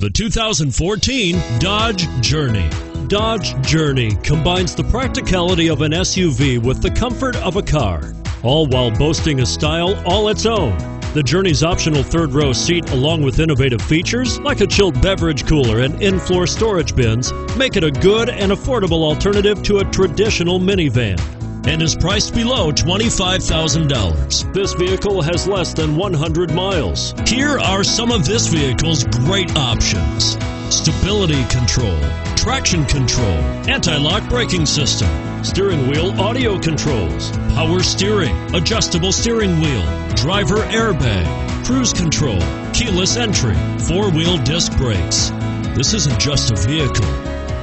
The 2014 Dodge Journey. Dodge Journey combines the practicality of an SUV with the comfort of a car, all while boasting a style all its own. The Journey's optional third row seat, along with innovative features like a chilled beverage cooler and in floor storage bins, make it a good and affordable alternative to a traditional minivan and is priced below $25,000. This vehicle has less than 100 miles. Here are some of this vehicle's great options. Stability control, traction control, anti-lock braking system, steering wheel audio controls, power steering, adjustable steering wheel, driver airbag, cruise control, keyless entry, four-wheel disc brakes. This isn't just a vehicle.